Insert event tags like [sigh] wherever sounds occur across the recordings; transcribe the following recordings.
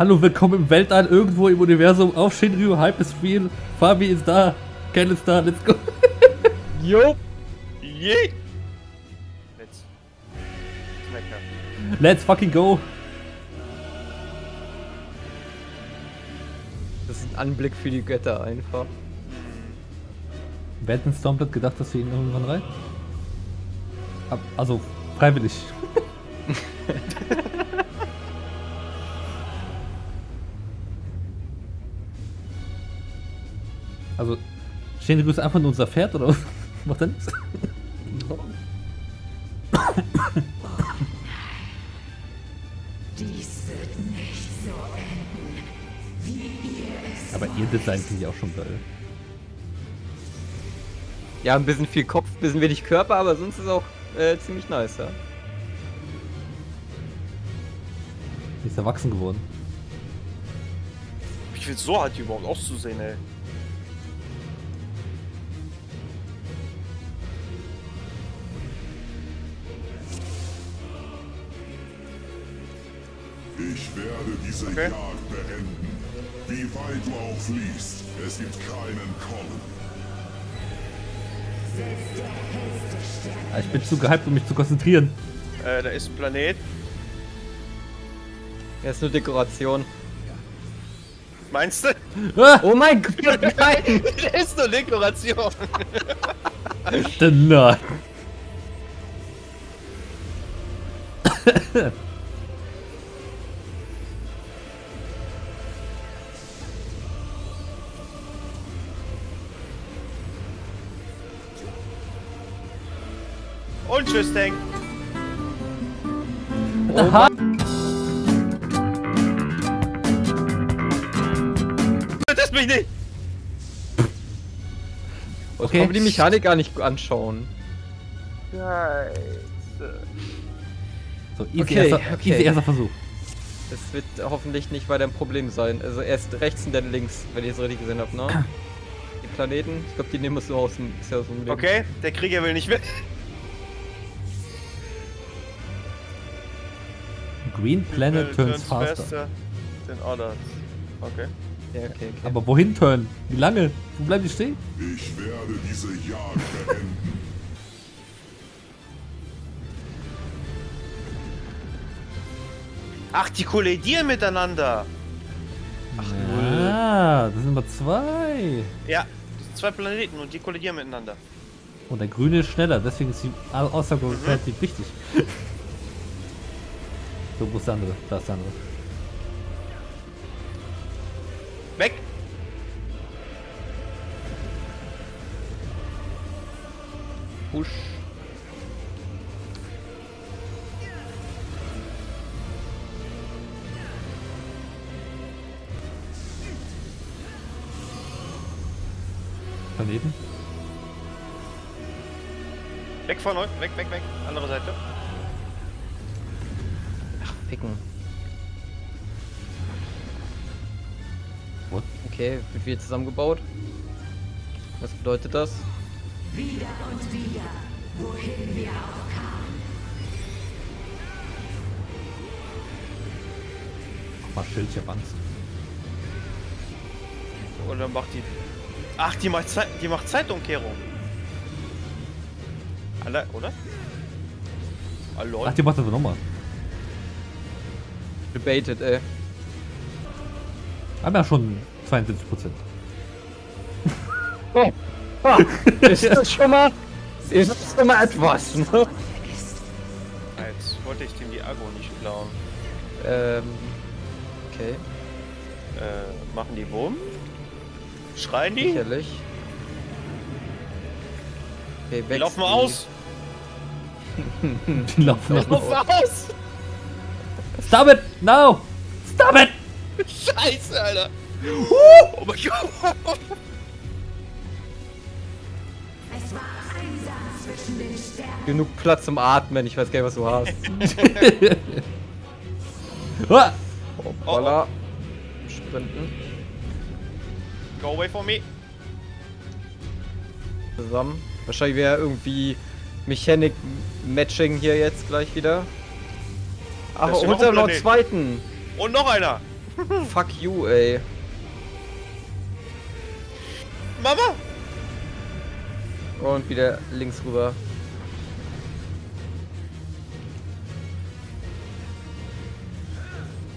Hallo, willkommen im Weltall, irgendwo im Universum, auf Shinryu, Hype ist real, Fabi ist da, Ken ist da, let's go. [laughs] Jo. Je! Let's. Smacker. Let's fucking go. Das ist ein Anblick für die Götter einfach. Wer hat denn Stormblood gedacht, dass wir ihn irgendwann rein? Also, freiwillig. [laughs] also, Shinryu ist einfach nur unser Pferd, oder was? [laughs] Macht er nichts? Dies wird nicht so enden, wie ihr es Aber ihr Design finde ich auch schon geil. Ja, ein bisschen viel Kopf, ein bisschen wenig Körper, aber sonst ist auch äh, ziemlich nice, ja. Die ist erwachsen geworden. Wie viel so die überhaupt auszusehen, ey? Ich werde diese Okay. Jagd beenden. Wie weit du auch fliehst, es gibt keinen Kommen. Ah, Ich bin zu gehypt, um mich zu konzentrieren. Äh, da ist ein Planet. Er ist nur Dekoration. Meinst du? Ah, Oh mein Gott, nein! [laughs] Der ist nur Dekoration. nein. [laughs] tschüss, Tank. Aha. Das mich nicht. Ich Okay. kann mir die Mechanik gar nicht anschauen. Scheiße. So, easy, Okay, erster, okay. easy erster Versuch. Das wird hoffentlich nicht weiter ein Problem sein. Also erst rechts und dann links, wenn ich es richtig gesehen habe, ne? Die Planeten, ich glaube, die nehmen wir so aus dem, ist ja aus dem Leben. Okay, der Krieger will nicht mit. Green Planet Äh, turns faster. than others. Okay. Ja, okay, okay. Aber wohin turn? Wie lange? Wo bleiben die stehen? Ich werde diese Jagd beenden. Ach, die kollidieren miteinander. Ah, das sind immer zwei. Ja, das sind zwei Planeten und die kollidieren miteinander. Und der grüne ist schneller, deswegen ist die Au- Aussage relativ wichtig. [laughs] so, wo ist der andere? Da ist der andere. Weg! Push. Daneben. Weg von euch, weg, weg, weg. Andere Seite. Ficken. What? Okay, wird wieder zusammengebaut. Was bedeutet das? wieder und wieder, wohin wir auch kamen. Mach mal Schildchen Angst. Und dann macht die. Ach, die macht, Zeit, die macht Zeitumkehrung. Alle, oder? Hallo? Ach, die macht das nochmal. Debated, ey. Haben ja schon 72 Prozent. Oh. [laughs] Ist das schon mal. Ist das schon mal etwas, ne? Jetzt wollte ich dem die Agro nicht klauen. Ähm. Okay, Äh, machen die Bumm? Schreien die? sicherlich. Okay, Die laufen die- aus! Die laufen laufen aus! Stop it! No! Stop it! Scheiße, Alter! Oh mein Gott! Genug Platz zum Atmen, ich weiß gar nicht, was du hast. [laughs] Hoppala. Sprinten. Go away from me! Zusammen. Wahrscheinlich wäre irgendwie Mechanic Matching hier jetzt gleich wieder. Ach, und noch ein dann noch einen Planet. zweiten. Und noch einer! [laughs] Fuck you, ey. Mama! Und wieder links rüber.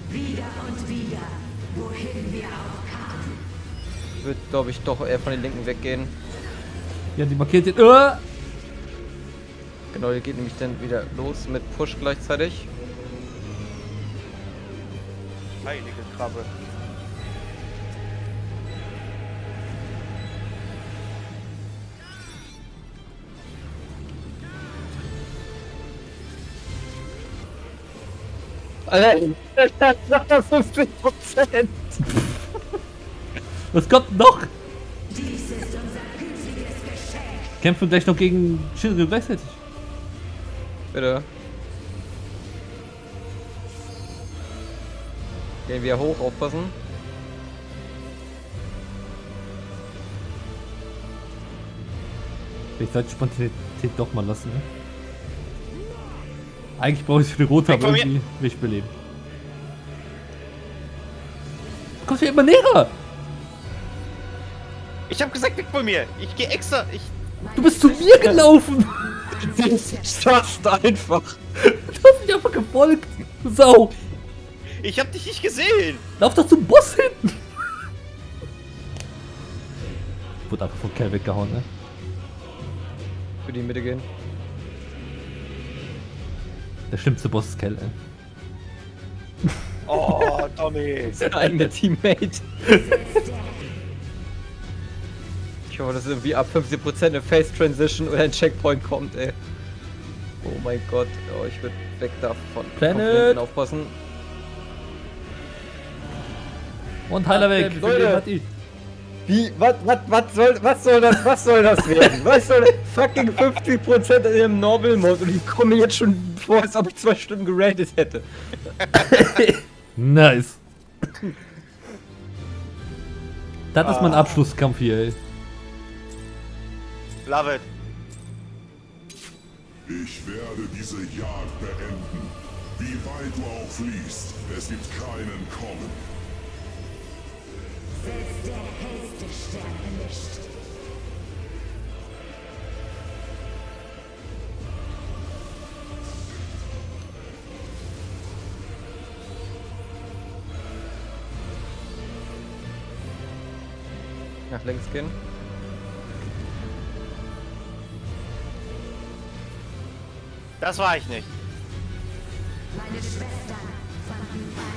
Wieder und wieder, wohin wir auch kamen. Ich würde, glaube ich, doch eher von den linken weggehen. Ja, die markiert den. Uh! Genau, die geht nämlich dann wieder los mit Push gleichzeitig. Heilige Krabbe. Alter, das ist 50 Prozent. Was kommt noch? Dies ist unser gütiges Geschenk. Kämpfen gleich noch gegen Shiryu gleichzeitig. Bitte. Gehen wir hoch, aufpassen. Ich sollte Spontanität doch mal lassen, ne? Eigentlich brauche ich für die rote, aber irgendwie will ich beleben. Du kommst mir immer näher! Ich hab gesagt, weg von mir! Ich geh extra! Ich. Du bist zu mir gelaufen! [laughs] Fast einfach. Du hast mich einfach gefolgt! du Sau! Ich hab dich nicht gesehen! Lauf doch zum Boss hinten! Wurde einfach von Kerl weggehauen, ne? Für die Mitte gehen. Der schlimmste Boss ist Kell, ey. Oh, Tommy! [laughs] Sein eigener Teammate. Ich hoffe, dass irgendwie ab 50% eine Face Transition oder ein Checkpoint kommt, ey. Oh mein Gott. Oh, ich würde weg davon. Planet. Aufpassen. Und Heiler weg! Leute. Hat die- Wie? Was, was, was soll, was soll das, was soll das werden? Was soll das? Fucking 50% in dem Normal Mode und ich komme jetzt schon vor, als ob ich zwei Stunden geratet hätte. Nice! Das ist mein Abschlusskampf hier, ey. Love it! Ich werde diese Jagd beenden. Wie weit du auch fliehst, es gibt keinen Kommen. Selbst der hellste Stern erlischt. Nach links gehen. Das war ich nicht. Meine Schwestern fanden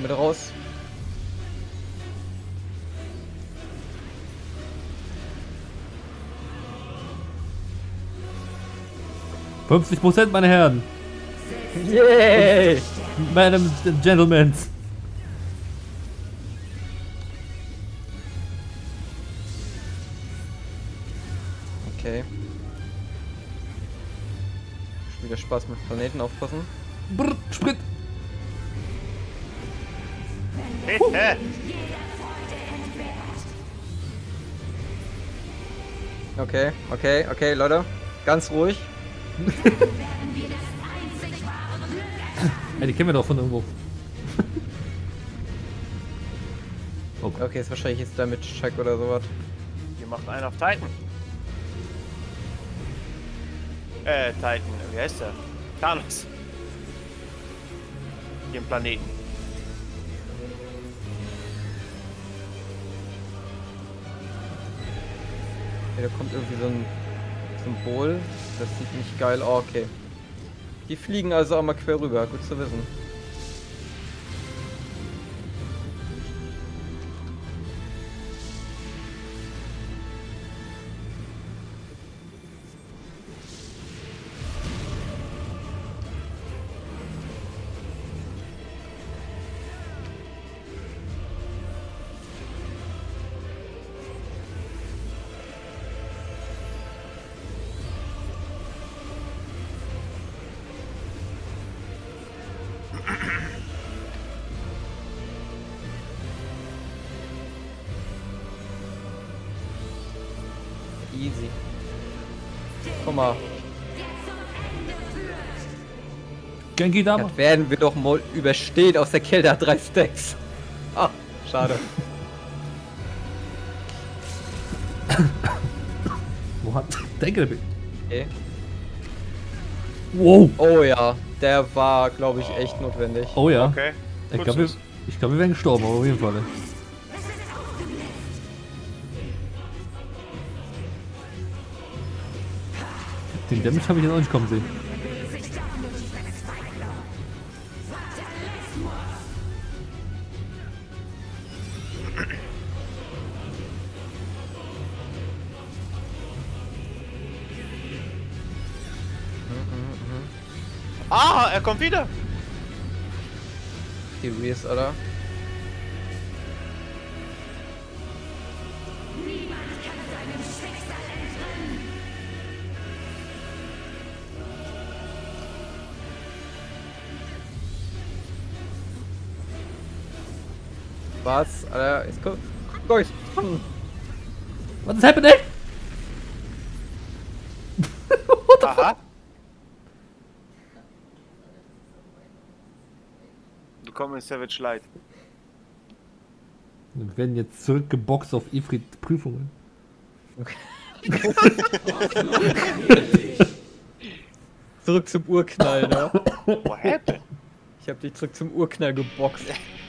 Wir da raus? Fünfzig Prozent, meine Herren! Yay! Madam Gentlemen! Okay. Wieder Spaß mit Planeten aufpassen. Brr, Sprit! Bitte! [laughs] Okay, okay, okay, Leute. Ganz ruhig. Ja, die kennen wir doch von irgendwo. [laughs] oh, Okay, ist wahrscheinlich jetzt damit Check oder sowas. Ihr macht einen auf Titan. Äh, Titan, wie heißt der? Thanos. Den Planeten. Okay, da kommt irgendwie so ein Symbol. Das sieht nicht geil aus. Okay. Die fliegen also einmal quer rüber. Gut zu wissen. Easy. Guck mal, Genki Dama. das werden wir doch mal überstehen aus der Kälte drei Stacks. Ah, schade. [laughs] Wo hat. Denke der Okay. Wow. Oh ja, der war, glaube ich, echt notwendig. Oh ja. Okay. Ich glaube, wir, ich glaub, wir wären gestorben, aber auf jeden Fall. Den Damage habe ich jetzt auch nicht kommen sehen. Ah, er kommt wieder. Serious, oder? Was? Alter, ist gut. Gut. Hm. Was ist happening? [laughs] Aha. Willkommen in Savage Light. Wir werden jetzt zurückgeboxt auf Ifrit Prüfungen. Zurück zum Urknall, ne? What happened? Ich hab dich zurück zum Urknall geboxt. [laughs]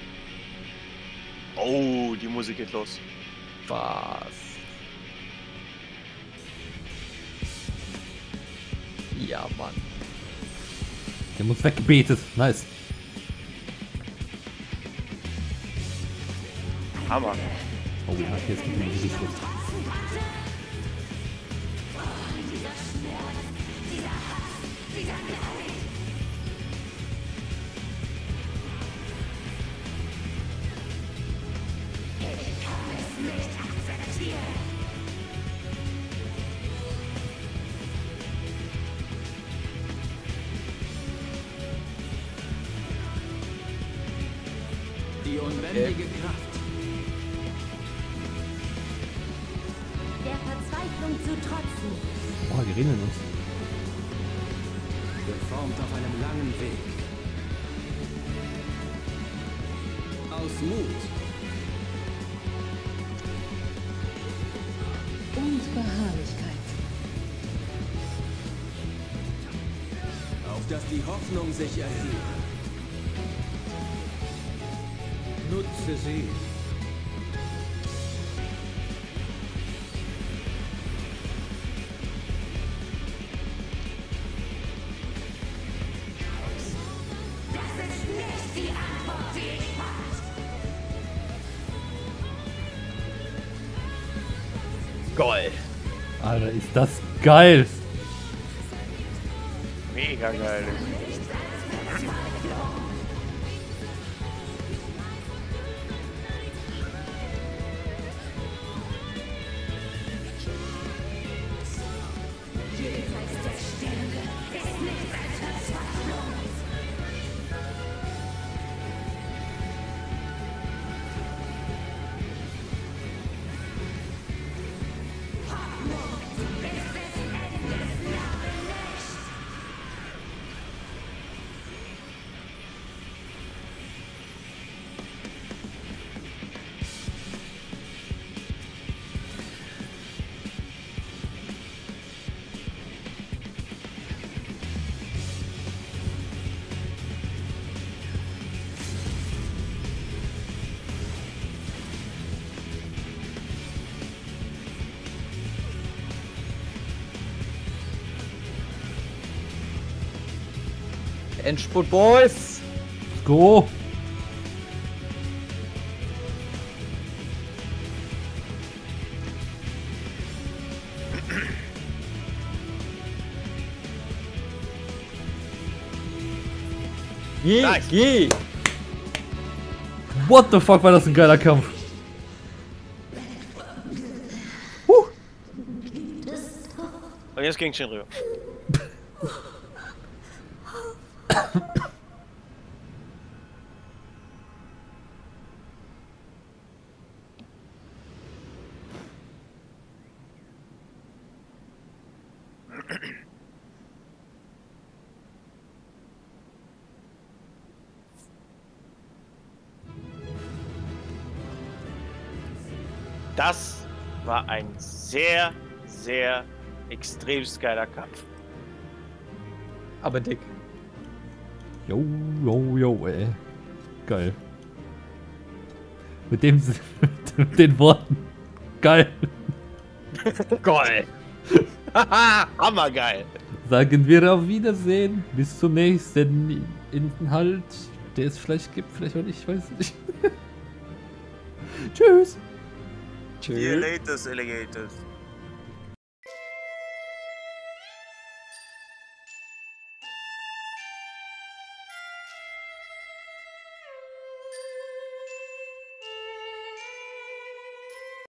Oh, die Musik geht los. Was? Ja, Mann. Der muss weggebetet. Nice. Hammer. Oh ja, jetzt gibt es richtig los. Die Verzweiflung zu trotzen. Boah, die regeln uns. geformt auf einem langen Weg. Aus Mut Und Beharrlichkeit. auf dass die Hoffnung sich erhebt. Nutze sie. Gold. Alter, ist das geil. Mega geil. Endspurt, Boys. Let's go. Geh, Nice. geh. What the fuck war das ein geiler Kampf. Und jetzt gegen Shinryu. Das war ein sehr, sehr extrem geiler Kampf. Aber dick. Jo, jo, jo, ey. Geil. Mit dem, [laughs] mit den Worten. Geil. [laughs] Geil. [laughs] Hammergeil. Sagen wir auf Wiedersehen. Bis zum nächsten Inhalt, der es vielleicht gibt, vielleicht auch nicht, ich weiß nicht. Tschüss. See you later, alligators.